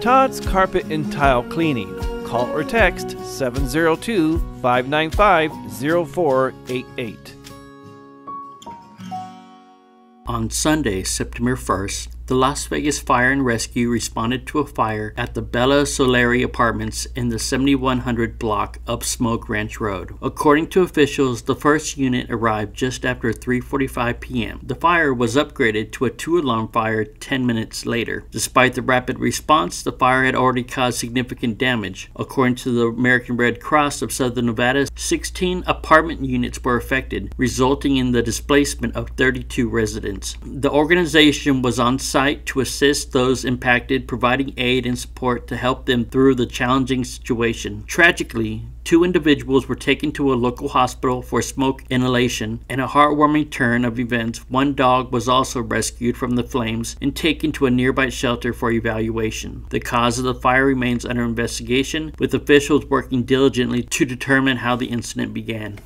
Todd's Carpet and Tile Cleaning. Call or text 702 595 0488. On Sunday, September 1st, the Las Vegas Fire and Rescue responded to a fire at the Bella Soleri apartments in the 7100 block of Smoke Ranch Road. According to officials, the first unit arrived just after 3:45 p.m. The fire was upgraded to a two-alarm fire 10 minutes later. Despite the rapid response, the fire had already caused significant damage. According to the American Red Cross of Southern Nevada, 16 apartment units were affected, resulting in the displacement of 32 residents. The organization was on site site to assist those impacted, providing aid and support to help them through the challenging situation. Tragically, Two individuals were taken to a local hospital for smoke inhalation. In a heartwarming turn of events, one dog was also rescued from the flames and taken to a nearby shelter for evaluation. The cause of the fire remains under investigation, with officials working diligently to determine how the incident began.